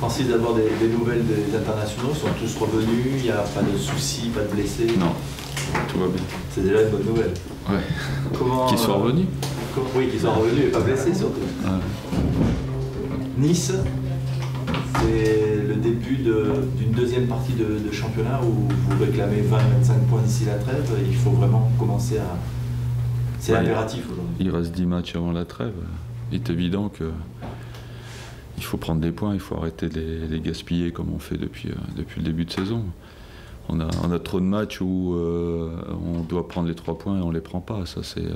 Francis, d'avoir des, des nouvelles des internationaux, ils sont tous revenus, il n'y a pas de soucis, pas de blessés. Non, tout va bien. C'est déjà une bonne nouvelle. Ouais. Comment, Qui sont euh, revenus Oui, qu'ils sont revenus et pas blessés surtout. Ouais. Nice, c'est le début de- d'une deuxième partie de, de championnat où vous réclamez 20-25 points d'ici la trêve. Il faut vraiment commencer à. C'est Ouais. impératif aujourd'hui. Il reste 10 matchs avant la trêve. Il est évident que il faut prendre des points, il faut arrêter de les, gaspiller comme on fait depuis, euh, depuis le début de saison. On a, on a trop de matchs où euh, on doit prendre les trois points et on ne les prend pas. Ça, c'est, euh,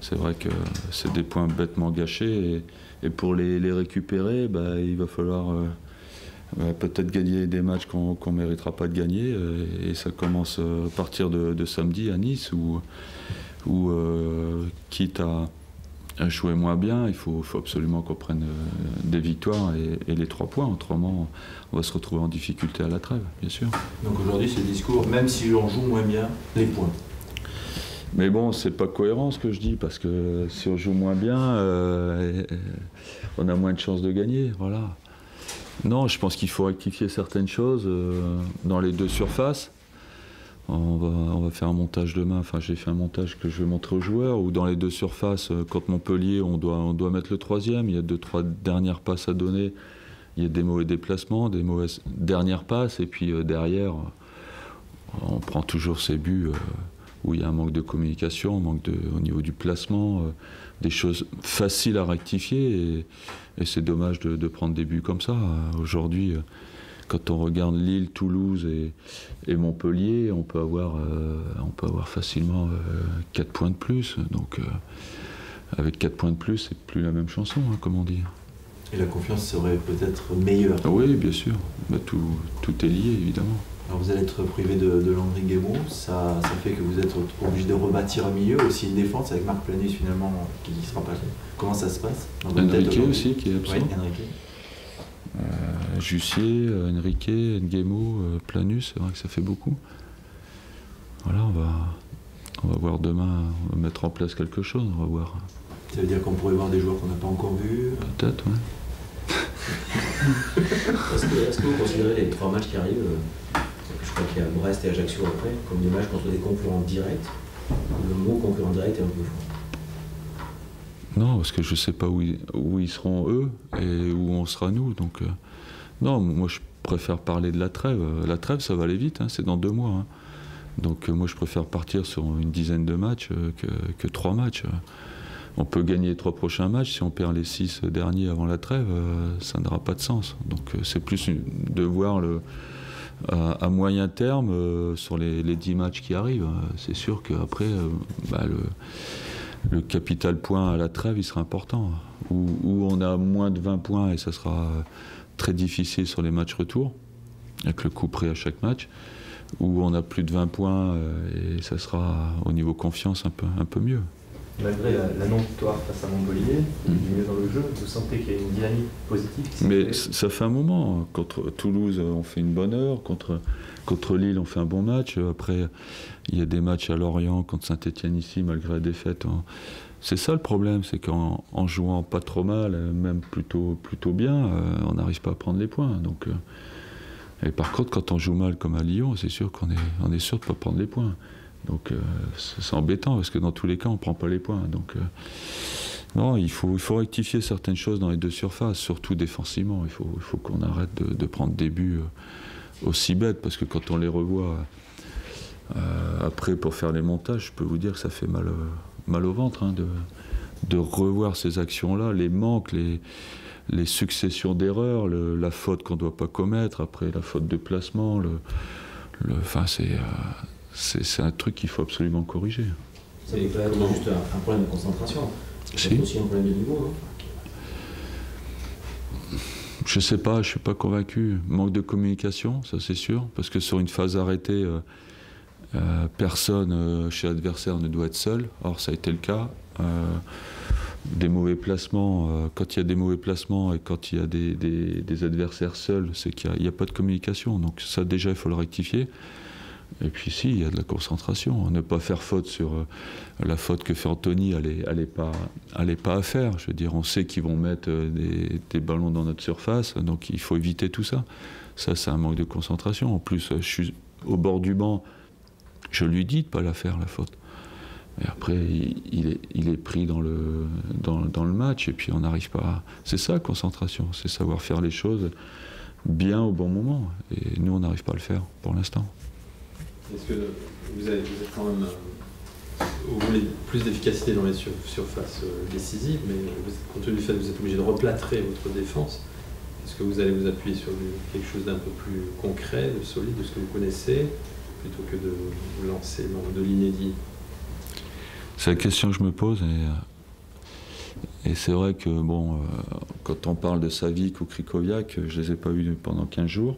c'est vrai que c'est des points bêtement gâchés. Et, pour les, récupérer, bah, il va falloir bah, peut-être gagner des matchs qu'on ne méritera pas de gagner. Et, ça commence à partir de, samedi à Nice, où, où quitte à jouer moins bien, il faut, faut absolument qu'on prenne euh, des victoires et, et les trois points. Autrement, on va se retrouver en difficulté à la trêve, bien sûr. Donc aujourd'hui, ce discours, même si on joue moins bien, les points. Mais bon, c'est pas cohérent ce que je dis, parce que si on joue moins bien, euh, euh, on a moins de chances de gagner. Voilà. Non, je pense qu'il faut rectifier certaines choses euh, dans les deux surfaces. On va, faire un montage demain, j'ai fait un montage que je vais montrer aux joueurs, où dans les deux surfaces, euh, contre Montpellier, on doit, mettre le troisième, il y a deux, trois dernières passes à donner, il y a des mauvais déplacements, des mauvaises dernières passes, et puis euh, derrière, on prend toujours ses buts euh, où il y a un manque de communication, un manque au niveau du placement, euh, des choses faciles à rectifier, et, c'est dommage de, prendre des buts comme ça. Euh, Aujourd'hui, euh, quand on regarde Lille, Toulouse et, et Montpellier, on peut avoir, euh, on peut avoir facilement 4 points de plus. Donc, euh, avec 4 points de plus, c'est plus la même chanson, hein, comme on dit. Et la confiance serait peut-être meilleure. Ah oui, bien sûr. Bah, tout, tout est lié, évidemment. Alors vous allez être privé de, de Landry Guémot, ça, ça fait que vous êtes obligé de rebâtir un milieu, aussi une défense avec Marc Planus finalement qui ne sera pas là. Comment ça se passe Enrique aussi, qui est absent. Oui, Enrique. Euh, Jussier, euh, Enrique, Nguemo, euh, Planus, c'est vrai que ça fait beaucoup. Voilà, on va, on va voir demain, on va mettre en place quelque chose, on va voir. Ça veut dire qu'on pourrait voir des joueurs qu'on n'a pas encore vus. Peut-être, ouais. Est-ce que, est-ce que vous considérez les trois matchs qui arrivent, euh, je crois qu'il y a Brest et Ajaccio après, comme des matchs contre des concurrents directs Le mot concurrent direct est un peu fort. Non, parce que je ne sais pas où ils, où ils seront eux et où on sera nous. Donc, euh, non, moi je préfère parler de la trêve. La trêve, ça va aller vite, hein, c'est dans deux mois. hein. Donc, euh, moi je préfère partir sur une dizaine de matchs euh, que, trois matchs. On peut gagner trois prochains matchs. Si on perd les six derniers avant la trêve, euh, ça n'aura pas de sens. Donc, c'est plus de voir le, à, moyen terme sur les, dix matchs qui arrivent. Euh, C'est sûr qu'après, bah, le capital point à la trêve, il sera important. Où on a moins de 20 points et ça sera très difficile sur les matchs retour, avec le coup près à chaque match. Où on a plus de 20 points euh, et ça sera au niveau confiance un peu, un peu mieux. Malgré la, la non-victoire face à Montpellier, Mm. du mieux dans le jeu, vous sentez qu'il y a une dynamique positive Mais ça fait un moment. Contre Toulouse, on fait une bonne heure. Contre, contre Lille, on fait un bon match. Après, il y a des matchs à Lorient, contre Saint-Etienne ici, malgré la défaite. on- C'est ça le problème, c'est qu'en en jouant pas trop mal, euh, même plutôt, plutôt bien, euh, on n'arrive pas à prendre les points. Donc, euh, et par contre, quand on joue mal comme à Lyon, c'est sûr qu'on est, on est sûr de ne pas prendre les points. Donc c'est embêtant parce que dans tous les cas, on ne prend pas les points. Donc non, il faut, il faut rectifier certaines choses dans les deux surfaces, surtout défensivement. Il faut, il faut qu'on arrête de, prendre des buts aussi bêtes parce que quand on les revoit après pour faire les montages, je peux vous dire que ça fait mal, mal au ventre hein, de, de revoir ces actions-là, les manques, les, les successions d'erreurs, le- la faute qu'on ne doit pas commettre, après la faute de placement. Le, le- enfin, c'est, euh, c'est, c'est un truc qu'il faut absolument corriger. Ça n'est pas être juste un, un problème de concentration. C'est Si. aussi un problème de niveau. non Je sais pas, je suis pas convaincu. Manque de communication, ça c'est sûr, parce que sur une phase arrêtée, euh, euh, personne euh, chez l'adversaire ne doit être seul. Or, ça a été le cas. Euh, des mauvais placements, quand il y a des mauvais placements et quand il y a des, adversaires seuls, c'est qu'il n'y a, pas de communication. Donc ça déjà, il faut le rectifier. Et puis si, il y a de la concentration. Ne pas faire faute sur la faute que fait Anthony, elle n'est pas, pas à faire. Je veux dire, on sait qu'ils vont mettre des, ballons dans notre surface, donc il faut éviter tout ça. Ça, c'est un manque de concentration. En plus, je suis au bord du banc, je lui dis de ne pas la faire, la faute. Et après, il est, pris dans le, match, et puis on n'arrive pas à... C'est ça, concentration, c'est savoir faire les choses bien au bon moment. Et nous, on n'arrive pas à le faire pour l'instant. Est-ce que vous, avez, vous êtes quand même. Vous voulez plus d'efficacité dans les surfaces euh, décisives, mais compte tenu du fait que vous êtes obligé de replâtrer votre défense, est-ce que vous allez vous appuyer sur quelque chose d'un peu plus concret, de solide, de ce que vous connaissez, plutôt que de lancer de l'inédit C'est la question que je me pose. Et, c'est vrai que, bon, euh, quand on parle de Savic ou Krikoviak, je ne les ai pas vus pendant 15 jours.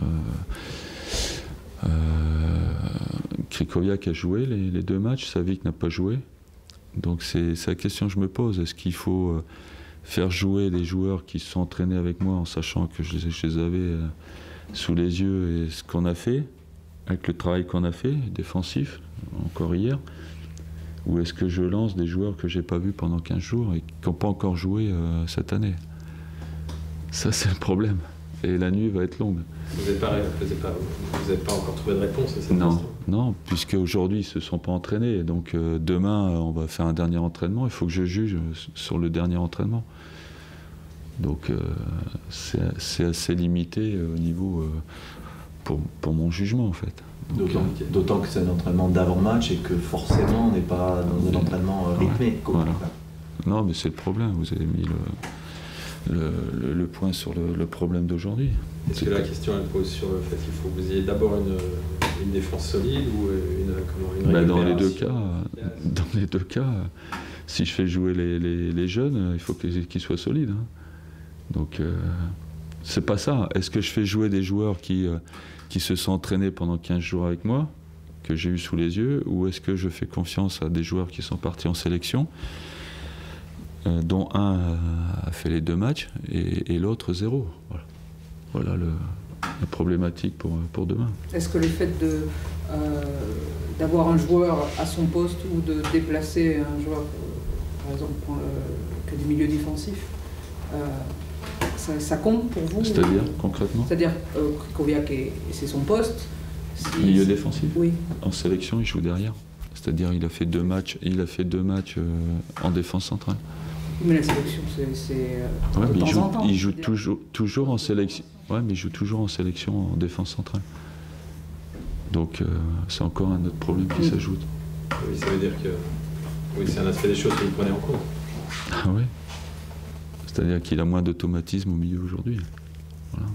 Euh, euh, a joué les, deux matchs, Savic n'a pas joué. Donc c'est la question que je me pose. Est-ce qu'il faut euh, faire jouer des joueurs qui se sont entraînés avec moi en sachant que je les, avais sous les yeux et ce qu'on a fait, avec le travail qu'on a fait, défensif, encore hier Ou est-ce que je lance des joueurs que j'ai pas vus pendant 15 jours et qui n'ont pas encore joué cette année? Ça c'est le problème. Et la nuit va être longue. Vous n'avez pas, encore trouvé de réponse à cette non, question? Non, puisque aujourd'hui ils ne se sont pas entraînés. Donc euh, demain, on va faire un dernier entraînement. Il faut que je juge sur le dernier entraînement. Donc euh, c'est assez limité euh, au niveau pour, pour, mon jugement en fait. D'autant que c'est un entraînement d'avant-match et que forcément on n'est pas dans un entraînement rythmé. Non, mais c'est le problème. Vous avez mis le le, point sur le, problème d'aujourd'hui. Est-ce que la question elle pose sur le fait qu'il faut que vous ayez d'abord une, défense solide ou une, comment, bah, dans les deux cas, dans les deux cas, si je fais jouer les, jeunes, il faut qu'ils soient solides. Hein. Donc euh, c'est pas ça. Est-ce que je fais jouer des joueurs qui, euh, qui se sont entraînés pendant 15 jours avec moi, que j'ai eu sous les yeux, ou est-ce que je fais confiance à des joueurs qui sont partis en sélection euh, dont un a fait les deux matchs et, l'autre zéro? Voilà, voilà le, la problématique pour, pour demain. Est-ce que le fait de, euh, d'avoir un joueur à son poste ou de déplacer un joueur, euh, par exemple, pour que du milieu défensif, ça, compte pour vous C'est-à-dire, concrètement C'est-à-dire, Krikoviak, et, c'est son poste. milieu défensif Oui. En sélection, il joue derrière. C'est-à-dire, il a fait deux matchs, il a fait deux matchs en défense centrale. Mais la sélection, c'est euh, de temps il joue, en temps. Il joue toujours, toujours en sélection. Ouais, mais il joue toujours en sélection en défense centrale. Donc euh, c'est encore un autre problème qui s'ajoute. Oui, ça veut dire que oui, c'est un aspect des choses que vous prenez en compte. Ah oui. C'est-à-dire qu'il a moins d'automatisme au milieu aujourd'hui. Voilà.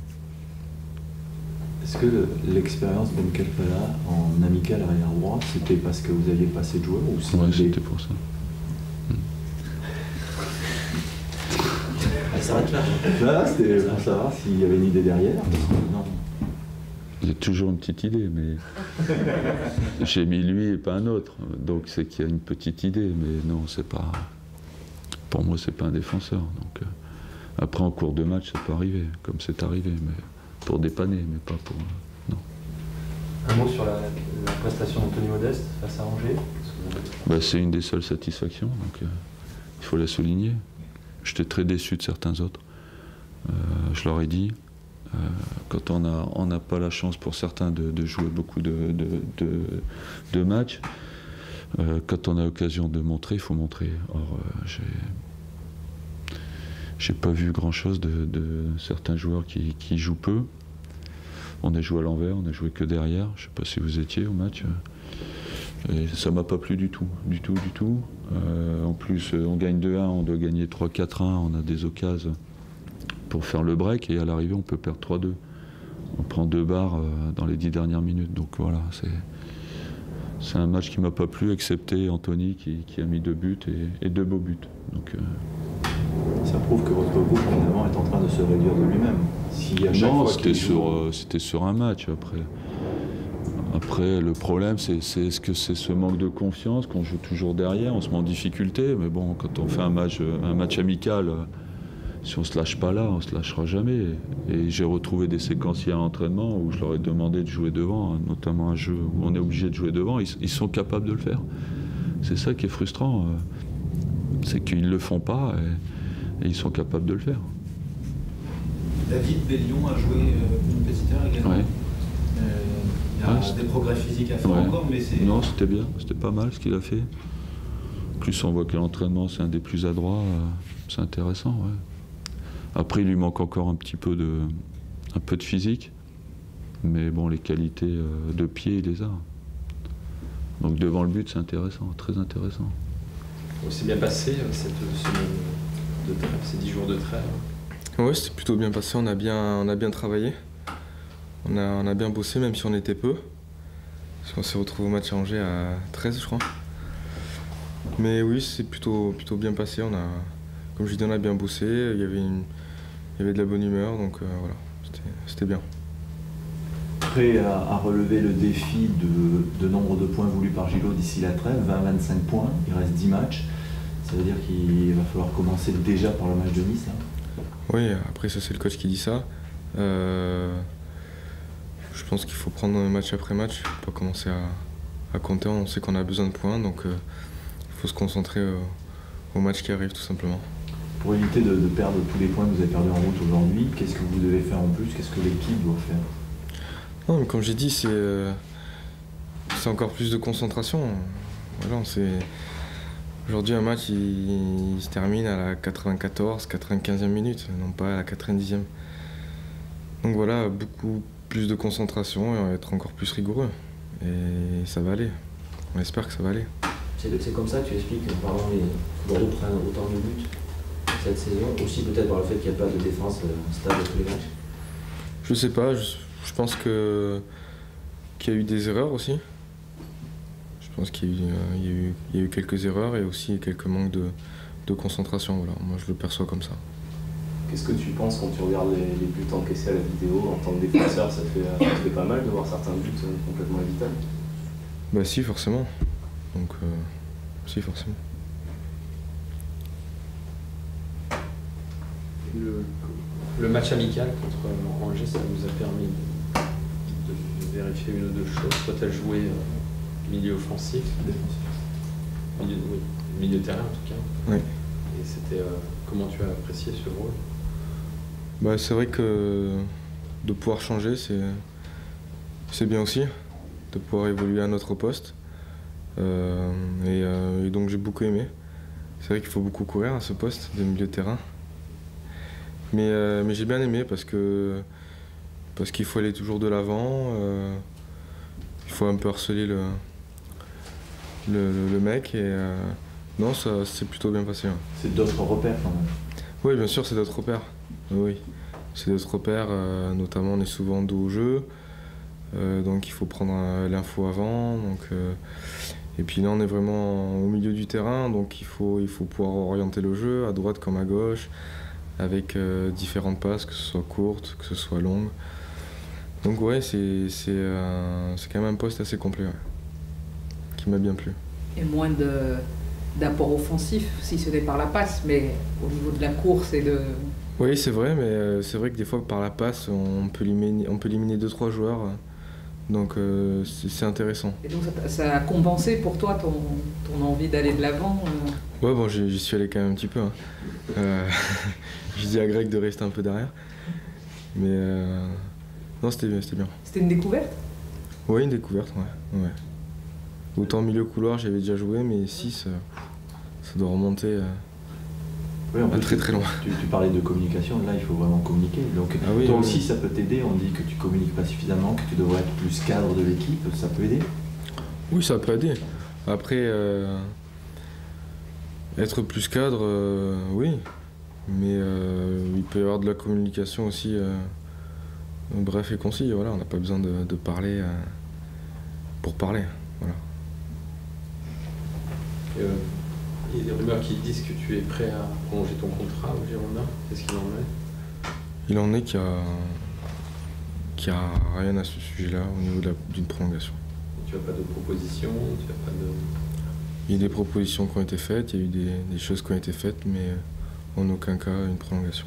Est-ce que l'expérience Ben Kelfala en amical arrière droit, c'était parce que vous aviez passé de joueur ou c'était pour ça. Là, c'était pour savoir s'il y avait une idée derrière. Non. J'ai toujours une petite idée, mais j'ai mis lui et pas un autre. Donc c'est qu'il y a une petite idée, mais non, c'est pas. Pour moi, c'est pas un défenseur. Donc euh, après, en cours de match, ça peut arriver, comme c'est arrivé, mais pour dépanner, mais pas pour. Euh, non. Un mot sur la, prestation d'Anthony Modeste face à Angers bah, C'est une des seules satisfactions, donc euh, il faut la souligner. J'étais très déçu de certains autres. Je leur ai dit, quand on n'a on pas la chance pour certains de, jouer beaucoup de, de, matchs, euh, quand on a l'occasion de montrer, il faut montrer. Or, j'ai j'ai pas vu grand chose de, certains joueurs qui, jouent peu. On a joué à l'envers, on a joué que derrière. Je sais pas si vous étiez au match. Et ça m'a pas plu du tout, du tout, du tout. Euh, en plus, euh, on gagne 2-1, on doit gagner 3-4-1, on a des occasions pour faire le break et à l'arrivée, on peut perdre 3-2. On prend deux barres euh, dans les dix dernières minutes. Donc voilà, c'est, c'est un match qui m'a pas plu, excepté Anthony qui, a mis deux buts et, deux beaux buts. Donc, Ça prouve que votre groupe finalement est en train de se réduire de lui-même. Si non, c'était, sur, c'était sur un match après. Après, le problème, c'est est-ce que c'est ce manque de confiance qu'on joue toujours derrière, on se met en difficulté, mais bon, quand on fait un match, un match amical, si on se lâche pas là, on se lâchera jamais. Et j'ai retrouvé des séquenciers à l'entraînement où je leur ai demandé de jouer devant, hein, notamment un jeu où on est obligé de jouer devant. Ils, sont capables de le faire. C'est ça qui est frustrant, euh, c'est qu'ils le font pas et, ils sont capables de le faire. David Bellion a joué euh, une petite heure également. Euh, il y a des progrès physiques à faire encore, mais c'est. Non, c'était bien, c'était pas mal ce qu'il a fait. Plus on voit que l'entraînement c'est un des plus adroits, c'est intéressant. Ouais. Après, il lui manque encore un petit peu de, un peu de physique. Mais bon, les qualités euh, de pied, il les a. Donc devant le but, c'est intéressant, très intéressant. C'est bien passé euh, cette semaine de trêve, ces 10 jours de trêve? Oui, c'est plutôt bien passé. On a bien, on a bien travaillé. On a, on a bien bossé, même si on était peu. Parce qu'on s'est retrouvé au match à Angers à 13, je crois. Mais oui, c'est plutôt, plutôt bien passé. On a, comme je dis, on a bien bossé. Il y avait une, il y avait de la bonne humeur, donc euh, voilà, c'était bien. Prêt à, relever le défi de, nombre de points voulus par Gilo d'ici la trêve, 20-25 points, il reste 10 matchs. Ça veut dire qu'il va falloir commencer déjà par le match de Nice Oui, après ça c'est le coach qui dit ça. Euh, je pense qu'il faut prendre match après match, faut pas commencer à, compter, on sait qu'on a besoin de points, donc euh, il faut se concentrer au match qui arrive tout simplement pour éviter de, perdre tous les points que vous avez perdus en route aujourd'hui, qu'est-ce que vous devez faire en plus Qu'est-ce que l'équipe doit faire Non, mais comme j'ai dit, c'est euh, encore plus de concentration. Voilà, Aujourd'hui, un match, il, se termine à la 94, 95e minute, non pas à la 90e. Donc voilà, beaucoup plus de concentration et on va être encore plus rigoureux. Et ça va aller. On espère que ça va aller. C'est comme ça que tu expliques que pardon, les Bordeaux prennent autant de buts cette saison Aussi peut-être par le fait qu'il n'y a pas de défense euh, stable tous les matchs Je sais pas, je, pense que qu'il y a eu des erreurs aussi. Je pense qu'il y, euh, y, a eu quelques erreurs et aussi quelques manques de, de concentration. Voilà. Moi, je le perçois comme ça. Qu'est-ce que tu penses quand tu regardes les, buts encaissés à la vidéo En tant que défenseur, ça fait, ça fait pas mal de voir certains buts euh, complètement évitables Bah si, forcément. Donc, si, forcément. Le, match amical contre Angers, ça nous a permis de, vérifier une ou deux choses. Toi, tu as joué euh, milieu offensif, milieu, oui, milieu terrain en tout cas. Oui. Et c'était euh, comment tu as apprécié ce rôle? Bah, C'est vrai que de pouvoir changer, c'est bien aussi, de pouvoir évoluer à notre poste. Euh, et, donc j'ai beaucoup aimé. C'est vrai qu'il faut beaucoup courir à ce poste de milieu de terrain. Euh, mais, j'ai bien aimé parce que parce qu'il faut aller toujours de l'avant. Euh, il faut un peu harceler le, le, mec. Et euh, non, ça s'est plutôt bien passé. C'est d'autres repères quand même Oui, bien sûr, c'est d'autres repères. Oui, c'est d'autres repères. notamment, on est souvent dos au jeu. donc il faut prendre l'info avant. Donc, et puis là, on est vraiment au milieu du terrain. Donc il faut, il faut pouvoir orienter le jeu à droite comme à gauche avec euh, différentes passes, que ce soit courtes, que ce soit longues. Donc ouais, c'est euh, quand même un poste assez complet, qui m'a bien plu. Et moins d'apport offensif, si ce n'est par la passe, mais au niveau de la course et de... Oui, c'est vrai, mais euh, c'est vrai que des fois, par la passe, on peut éliminer, on peut éliminer deux, trois joueurs. Donc c'est intéressant. Et donc ça, a compensé pour toi ton, ton envie d'aller de l'avant Ouais, bon, j'y suis allé quand même un petit peu. Hein. Je dis à Greg de rester un peu derrière. Mais euh, non, c'était bien. C'était une découverte? Oui, une découverte, ouais. ouais. Autant milieu couloir, j'avais déjà joué, mais 6, euh, ça doit remonter euh, très très loin. Tu, parlais de communication, là il faut vraiment communiquer. Donc ah toi aussi ça peut t'aider, on dit que tu communiques pas suffisamment, que tu devrais être plus cadre de l'équipe, ça peut aider? Oui, ça peut aider. Après, être plus cadre, oui, mais euh, il peut y avoir de la communication aussi euh, bref et concis. Voilà, on n'a pas besoin de, parler euh, pour parler. Voilà. Il y a des rumeurs qui disent que tu es prêt à prolonger ton contrat au Girondin. Qu'est-ce qu'il en est? Il en est qu'il n'y a, a, rien à ce sujet-là au niveau d'une prolongation. tu n'as pas de proposition tu as pas de... Il y a des propositions qui ont été faites, il y a eu des choses qui ont été faites, mais en aucun cas une prolongation.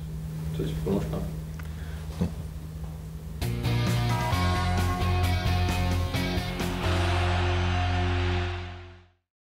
toi tu prolonges pas?